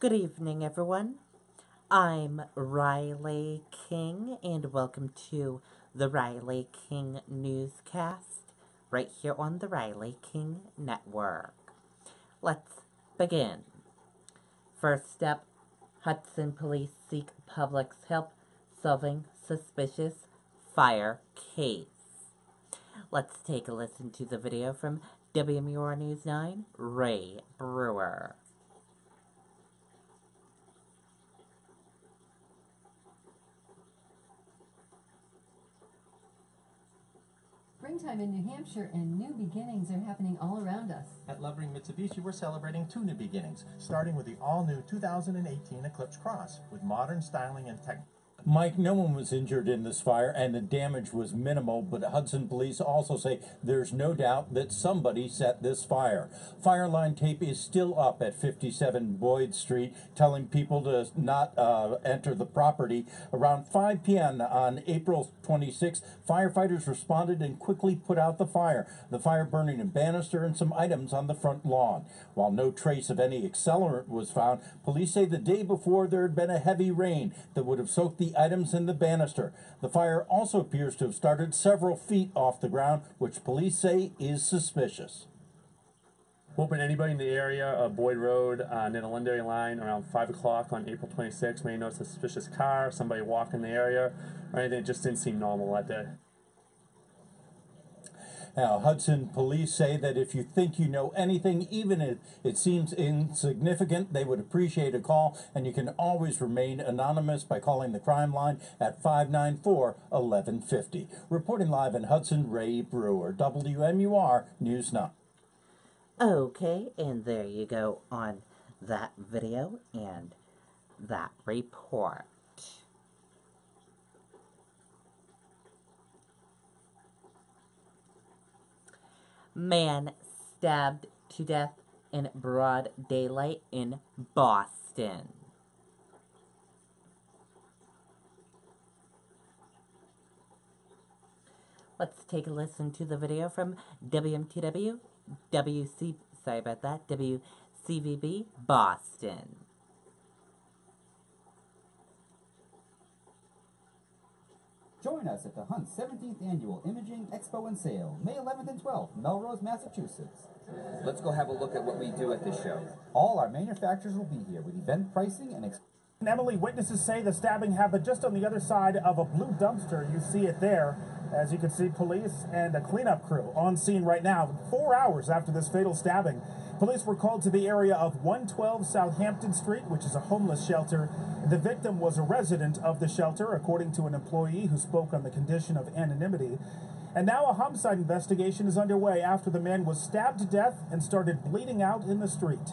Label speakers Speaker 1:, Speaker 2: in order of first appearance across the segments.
Speaker 1: Good evening, everyone. I'm Riley King, and welcome to the Riley King newscast right here on the Riley King Network. Let's begin. First step Hudson police seek public's help solving suspicious fire case. Let's take a listen to the video from WMUR News 9, Ray Brewer.
Speaker 2: Springtime in New Hampshire and new beginnings are happening all around us.
Speaker 3: At Lovering Mitsubishi, we're celebrating two new beginnings, starting with the all-new 2018 Eclipse Cross, with modern styling and tech.
Speaker 4: Mike, no one was injured in this fire and the damage was minimal, but Hudson police also say there's no doubt that somebody set this fire. Fire line tape is still up at 57 Boyd Street, telling people to not uh, enter the property. Around 5 p.m. on April 26, firefighters responded and quickly put out the fire. The fire burning a banister and some items on the front lawn. While no trace of any accelerant was found, police say the day before there had been a heavy rain that would have soaked the items in the banister. The fire also appears to have started several feet off the ground, which police say is suspicious.
Speaker 5: Hoping anybody in the area of Boyd Road uh, near the line around 5 o'clock on April 26 may notice a suspicious car, somebody walking in the area, or anything that just didn't seem normal that day.
Speaker 4: Now, Hudson police say that if you think you know anything, even if it seems insignificant, they would appreciate a call, and you can always remain anonymous by calling the crime line at 594 1150. Reporting live in Hudson, Ray Brewer, WMUR News 9.
Speaker 1: Okay, and there you go on that video and that report. Man stabbed to death in broad daylight in Boston. Let's take a listen to the video from WMTW, WC, sorry about that, WCVB Boston.
Speaker 6: Join us at the Hunt 17th Annual Imaging Expo and Sale, May 11th and 12th, Melrose, Massachusetts.
Speaker 7: Let's go have a look at what we do at this show.
Speaker 6: All our manufacturers will be here with event pricing and ex-
Speaker 8: Emily, witnesses say the stabbing happened just on the other side of a blue dumpster. You see it there. As you can see, police and a cleanup crew on scene right now, four hours after this fatal stabbing. Police were called to the area of 112 Southampton Street, which is a homeless shelter. The victim was a resident of the shelter, according to an employee who spoke on the condition of anonymity. And now a homicide investigation is underway after the man was stabbed to death and started bleeding out in the street.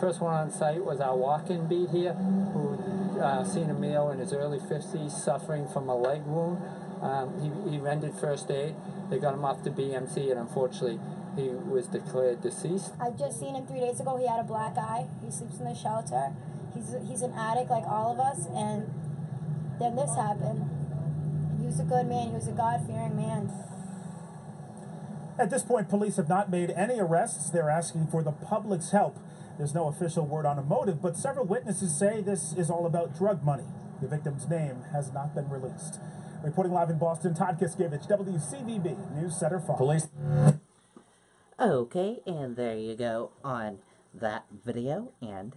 Speaker 9: First one on site was our walk-in beat here, who uh, seen a male in his early 50s suffering from a leg wound. Um, he, he rendered first aid. They got him off to BMC, and unfortunately, he was declared deceased.
Speaker 10: I just seen him three days ago. He had a black eye. He sleeps in the shelter. He's he's an addict like all of us, and then this happened. He was a good man. He was a God-fearing man.
Speaker 8: At this point, police have not made any arrests. They're asking for the public's help. There's no official word on a motive, but several witnesses say this is all about drug money. The victim's name has not been released. Reporting live in Boston, Todd Kazakiewich, WCVB News Center 5.
Speaker 4: Police.
Speaker 1: Okay, and there you go on that video and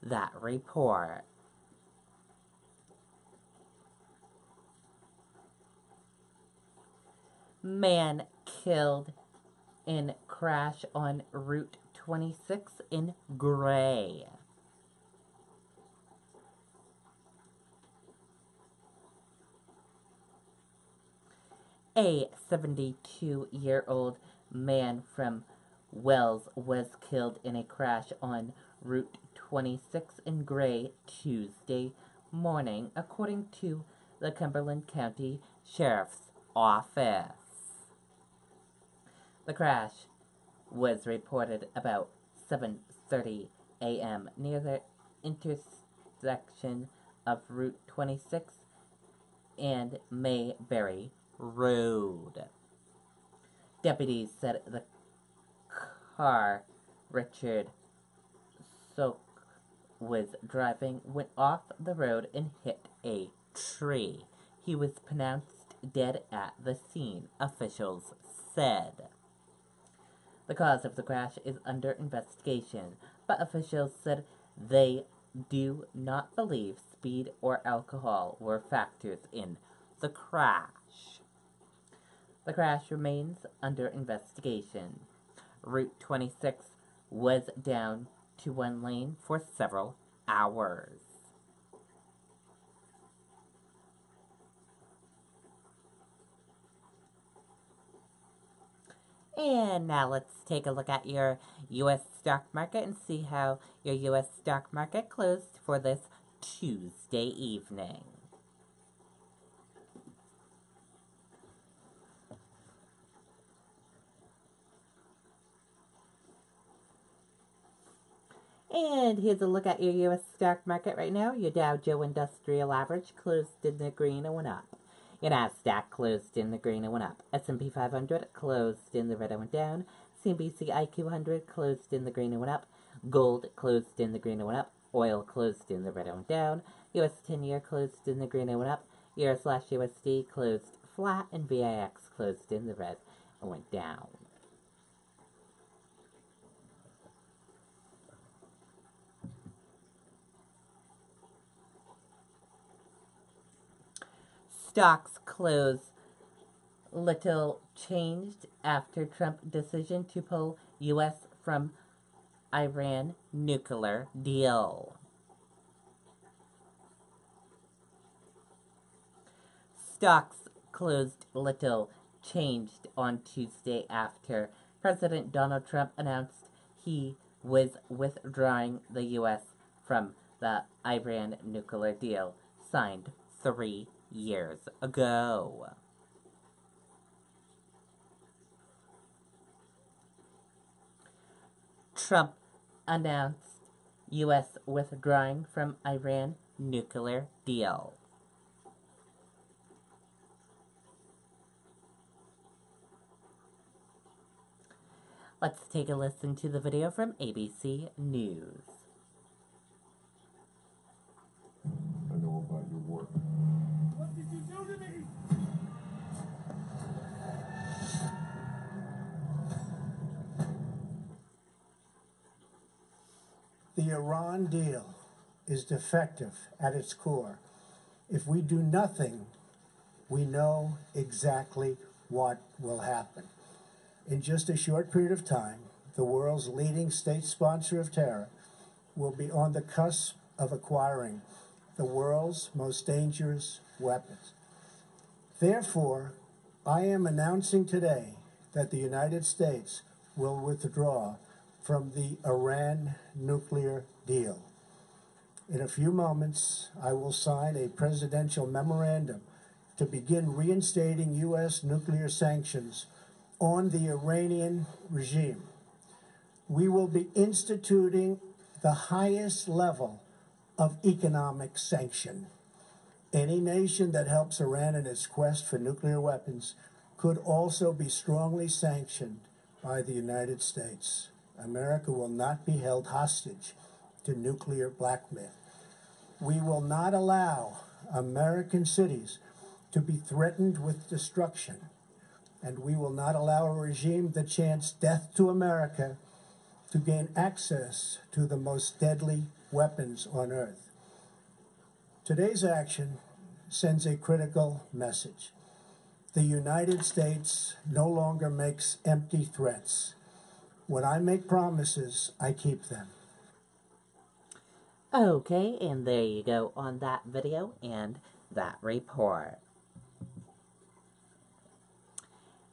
Speaker 1: that report. Man killed in crash on Route 26 in Gray. A 72 year old man from Wells was killed in a crash on Route 26 in Gray Tuesday morning, according to the Cumberland County Sheriff's Office. The crash was reported about 7:30 a.m. near the intersection of Route 26 and Mayberry Road. Deputies said the car, Richard Sok was driving went off the road and hit a tree. He was pronounced dead at the scene, officials said. The cause of the crash is under investigation, but officials said they do not believe speed or alcohol were factors in the crash. The crash remains under investigation. Route 26 was down to one lane for several hours. And now let's take a look at your U.S. stock market and see how your U.S. stock market closed for this Tuesday evening. And here's a look at your U.S. stock market right now. Your Dow Jones Industrial Average closed in the green and went up. Your Nasdaq closed in the green and went up. S&P 500 closed in the red and went down. CNBC IQ 100 closed in the green and went up. Gold closed in the green and went up. Oil closed in the red and went down. US 10 year closed in the green and went up. Euro slash USD closed flat. And VIX closed in the red and went down. Stocks close little changed after Trump decision to pull U.S. from Iran nuclear deal. Stocks closed little changed on Tuesday after President Donald Trump announced he was withdrawing the U.S. from the Iran nuclear deal signed three years ago. Trump announced U.S. withdrawing from Iran nuclear deal. Let's take a listen to the video from ABC News.
Speaker 11: The Iran deal is defective at its core. If we do nothing, we know exactly what will happen. In just a short period of time, the world's leading state sponsor of terror will be on the cusp of acquiring the world's most dangerous weapons. Therefore, I am announcing today that the United States will withdraw from the Iran nuclear deal. In a few moments, I will sign a presidential memorandum to begin reinstating U.S. nuclear sanctions on the Iranian regime. We will be instituting the highest level of economic sanction. Any nation that helps Iran in its quest for nuclear weapons could also be strongly sanctioned by the United States. America will not be held hostage to nuclear blackmail. We will not allow American cities to be threatened with destruction, and we will not allow a regime that chants death to America to gain access to the most deadly weapons on earth. Today's action sends a critical message. The United States no longer makes empty threats. When I make promises, I keep them.
Speaker 1: Okay, and there you go on that video and that report.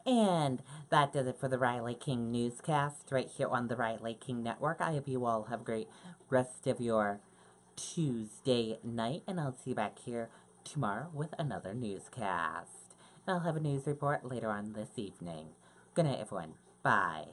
Speaker 1: And that does it for the Riley King newscast right here on the Riley King Network. I hope you all have a great rest of your Tuesday night, and I'll see you back here tomorrow with another newscast. And I'll have a news report later on this evening. Good night, everyone. Bye.